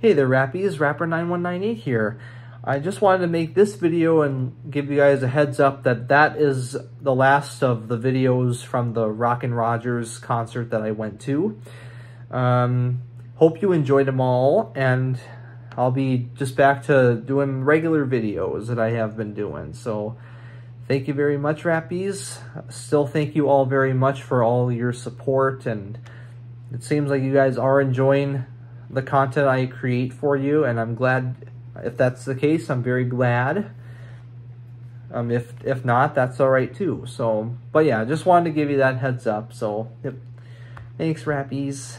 Hey there, Rappies. Rapper9198 here. I just wanted to make this video and give you guys a heads up that that is the last of the videos from the Rockin' Rogers concert that I went to. Um, hope you enjoyed them all, and I'll be just back to doing regular videos that I have been doing. So thank you very much, Rappies. Still thank you all very much for all your support, and it seems like you guys are enjoying the content I create for you, and I'm glad if that's the case, I'm very glad. Um, if if not, that's all right too. So, but yeah, just wanted to give you that heads up. So, yep. Thanks, Rappies.